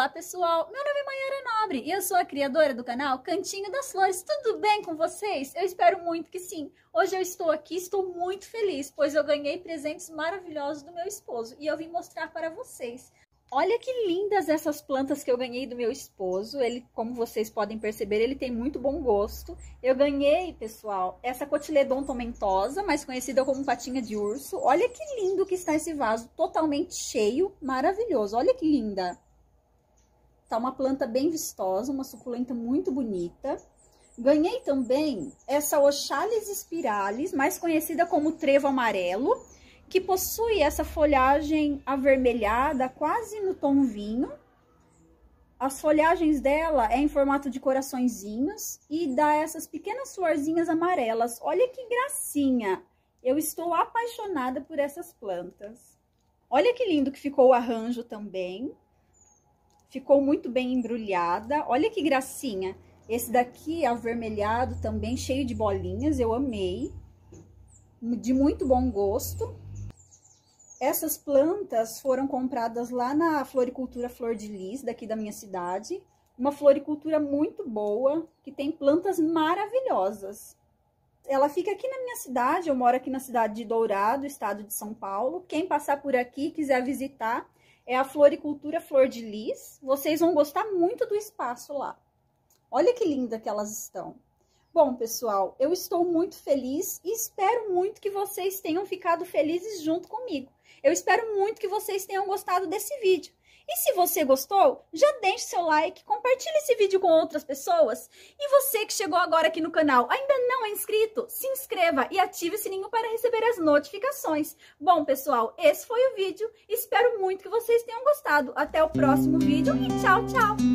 Olá pessoal, meu nome é Mayara Nobre e eu sou a criadora do canal Cantinho das Flores. Tudo bem com vocês? Eu espero muito que sim. Hoje eu estou aqui, estou muito feliz, pois eu ganhei presentes maravilhosos do meu esposo e eu vim mostrar para vocês. Olha que lindas essas plantas que eu ganhei do meu esposo. Ele, como vocês podem perceber, ele tem muito bom gosto. Eu ganhei, pessoal, essa cotiledon tomentosa, mais conhecida como patinha de urso. Olha que lindo que está esse vaso, totalmente cheio, maravilhoso. Olha que linda. Tá uma planta bem vistosa, uma suculenta muito bonita. Ganhei também essa Oxalis spiralis, mais conhecida como trevo amarelo, que possui essa folhagem avermelhada, quase no tom vinho. As folhagens dela é em formato de coraçõezinhos e dá essas pequenas florzinhas amarelas. Olha que gracinha! Eu estou apaixonada por essas plantas. Olha que lindo que ficou o arranjo também. Ficou muito bem embrulhada. Olha que gracinha. Esse daqui, avermelhado, também cheio de bolinhas. Eu amei. De muito bom gosto. Essas plantas foram compradas lá na Floricultura Flor de Lis, daqui da minha cidade. Uma floricultura muito boa, que tem plantas maravilhosas. Ela fica aqui na minha cidade, eu moro aqui na cidade de Dourado, estado de São Paulo. Quem passar por aqui quiser visitar, é a Floricultura Flor de Lis. Vocês vão gostar muito do espaço lá. Olha que linda que elas estão. Bom, pessoal, eu estou muito feliz e espero muito que vocês tenham ficado felizes junto comigo. Eu espero muito que vocês tenham gostado desse vídeo. E se você gostou, já deixe seu like, compartilhe esse vídeo com outras pessoas. E você que chegou agora aqui no canal, ainda não é inscrito, se inscreva e ative o sininho para receber as notificações. Bom, pessoal, esse foi o vídeo. Espero muito que vocês tenham gostado. Até o próximo vídeo e tchau, tchau!